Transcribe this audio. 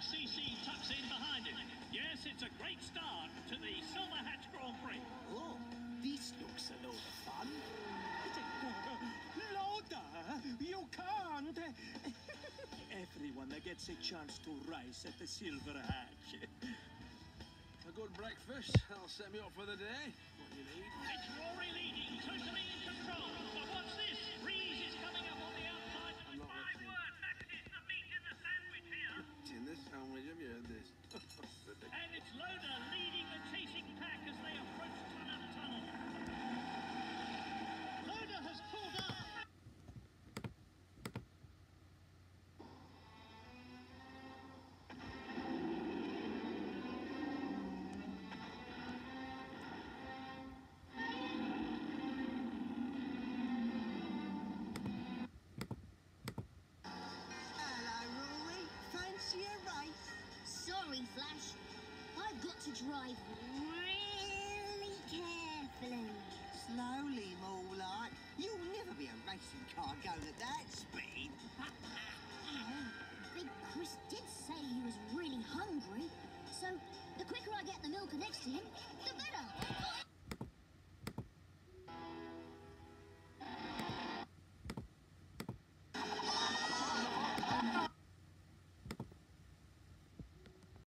Cici tucks in behind it. Yes, it's a great start to the Silver Hatch Grand Prix. Oh, this looks a load of fun. Loda, you can't. Everyone that gets a chance to race at the Silver Hatch. a good breakfast. That'll set me up for the day. What do you need? It's Roary leading. Totally drive really carefully. Slowly, more like. You'll never be a racing car going at that speed. Big Chris did say he was really hungry, so the quicker I get the milk next to him,